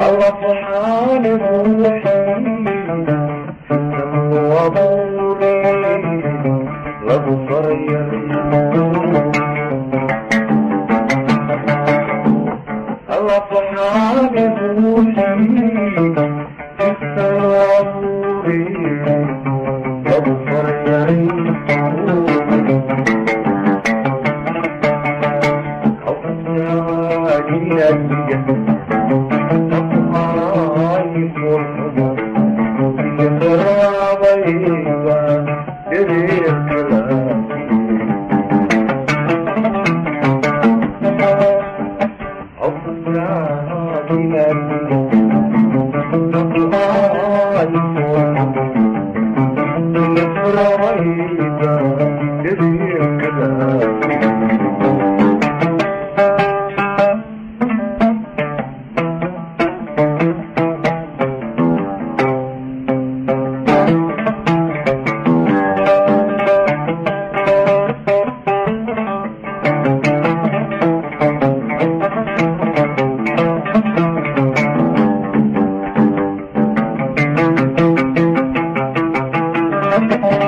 الله فرحان بروحي وضوري لابو صغير الله فرحان بروحي وضوري لابو Thank you. Thank you.